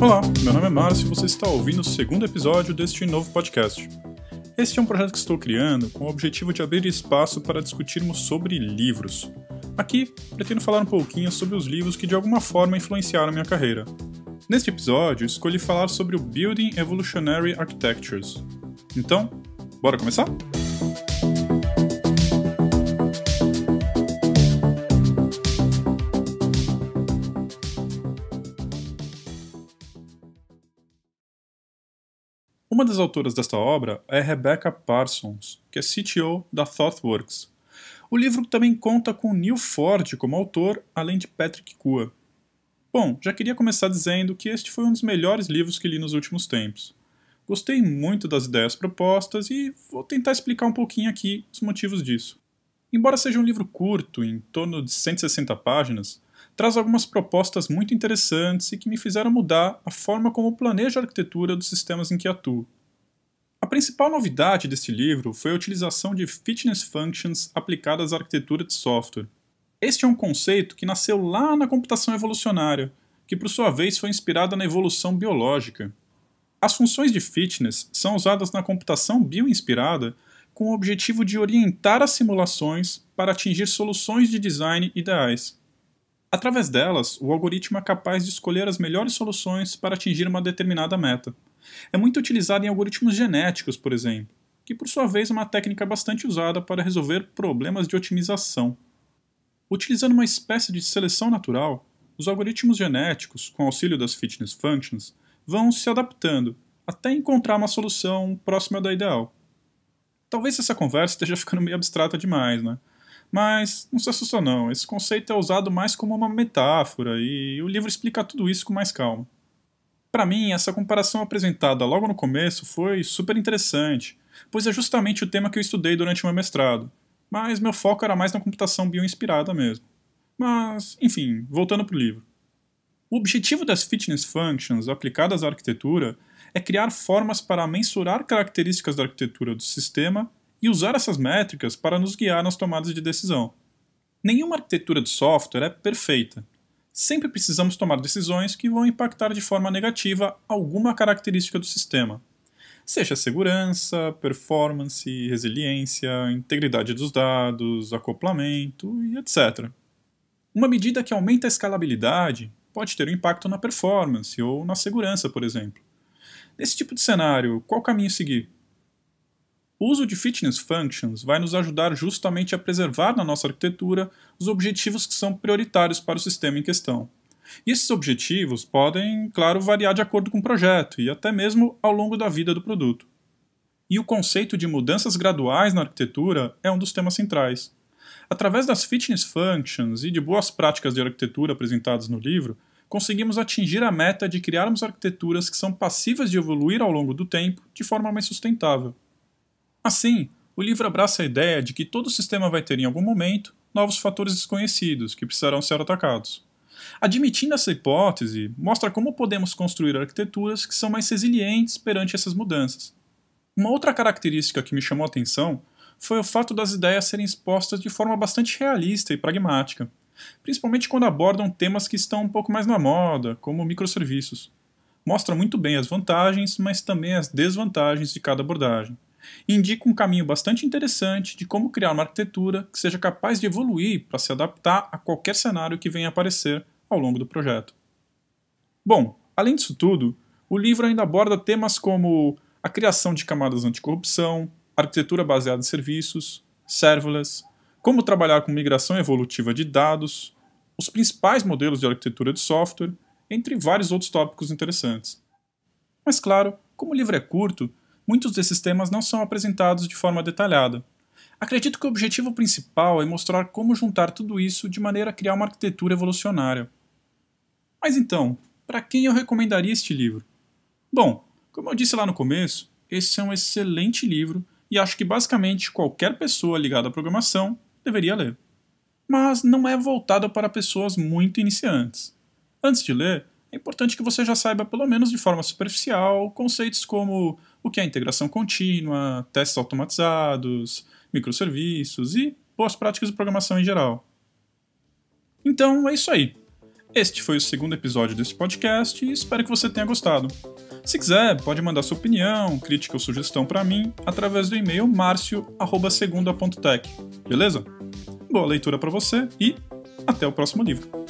Olá, meu nome é Márcio e você está ouvindo o segundo episódio deste novo podcast. Este é um projeto que estou criando com o objetivo de abrir espaço para discutirmos sobre livros. Aqui, pretendo falar um pouquinho sobre os livros que de alguma forma influenciaram minha carreira. Neste episódio, escolhi falar sobre o Building Evolutionary Architectures. Então, bora começar? Uma das autoras desta obra é Rebecca Parsons, que é CTO da ThoughtWorks. O livro também conta com Neil Ford como autor, além de Patrick Kua. Bom, já queria começar dizendo que este foi um dos melhores livros que li nos últimos tempos. Gostei muito das ideias propostas e vou tentar explicar um pouquinho aqui os motivos disso. Embora seja um livro curto, em torno de 160 páginas, traz algumas propostas muito interessantes e que me fizeram mudar a forma como planejo a arquitetura dos sistemas em que atuo. A principal novidade deste livro foi a utilização de fitness functions aplicadas à arquitetura de software. Este é um conceito que nasceu lá na computação evolucionária, que por sua vez foi inspirada na evolução biológica. As funções de fitness são usadas na computação bioinspirada com o objetivo de orientar as simulações para atingir soluções de design ideais. Através delas, o algoritmo é capaz de escolher as melhores soluções para atingir uma determinada meta. É muito utilizado em algoritmos genéticos, por exemplo, que por sua vez é uma técnica bastante usada para resolver problemas de otimização. Utilizando uma espécie de seleção natural, os algoritmos genéticos, com auxílio das fitness functions, vão se adaptando até encontrar uma solução próxima da ideal. Talvez essa conversa esteja ficando meio abstrata demais, né? Mas não se assusta não, esse conceito é usado mais como uma metáfora e o livro explica tudo isso com mais calma. Para mim, essa comparação apresentada logo no começo foi super interessante, pois é justamente o tema que eu estudei durante o meu mestrado, mas meu foco era mais na computação bioinspirada mesmo. Mas, enfim, voltando para o livro. O objetivo das fitness functions aplicadas à arquitetura é criar formas para mensurar características da arquitetura do sistema e usar essas métricas para nos guiar nas tomadas de decisão. Nenhuma arquitetura de software é perfeita. Sempre precisamos tomar decisões que vão impactar de forma negativa alguma característica do sistema, seja segurança, performance, resiliência, integridade dos dados, acoplamento e etc. Uma medida que aumenta a escalabilidade pode ter um impacto na performance ou na segurança, por exemplo. Nesse tipo de cenário, qual caminho seguir? O uso de fitness functions vai nos ajudar justamente a preservar na nossa arquitetura os objetivos que são prioritários para o sistema em questão. E esses objetivos podem, claro, variar de acordo com o projeto e até mesmo ao longo da vida do produto. E o conceito de mudanças graduais na arquitetura é um dos temas centrais. Através das fitness functions e de boas práticas de arquitetura apresentadas no livro, conseguimos atingir a meta de criarmos arquiteturas que são passivas de evoluir ao longo do tempo de forma mais sustentável. Assim, o livro abraça a ideia de que todo sistema vai ter em algum momento novos fatores desconhecidos que precisarão ser atacados. Admitindo essa hipótese, mostra como podemos construir arquiteturas que são mais resilientes perante essas mudanças. Uma outra característica que me chamou a atenção foi o fato das ideias serem expostas de forma bastante realista e pragmática, principalmente quando abordam temas que estão um pouco mais na moda, como microserviços. Mostra muito bem as vantagens, mas também as desvantagens de cada abordagem indica um caminho bastante interessante de como criar uma arquitetura que seja capaz de evoluir para se adaptar a qualquer cenário que venha aparecer ao longo do projeto. Bom, além disso tudo, o livro ainda aborda temas como a criação de camadas anticorrupção, arquitetura baseada em serviços, serverless, como trabalhar com migração evolutiva de dados, os principais modelos de arquitetura de software, entre vários outros tópicos interessantes. Mas claro, como o livro é curto, muitos desses temas não são apresentados de forma detalhada. Acredito que o objetivo principal é mostrar como juntar tudo isso de maneira a criar uma arquitetura evolucionária. Mas então, para quem eu recomendaria este livro? Bom, como eu disse lá no começo, esse é um excelente livro e acho que basicamente qualquer pessoa ligada à programação deveria ler. Mas não é voltado para pessoas muito iniciantes. Antes de ler, é importante que você já saiba, pelo menos de forma superficial, conceitos como o que é integração contínua, testes automatizados, microserviços e boas práticas de programação em geral. Então é isso aí. Este foi o segundo episódio desse podcast e espero que você tenha gostado. Se quiser, pode mandar sua opinião, crítica ou sugestão para mim através do e-mail marcio@segunda.tech. Beleza? Boa leitura para você e até o próximo livro.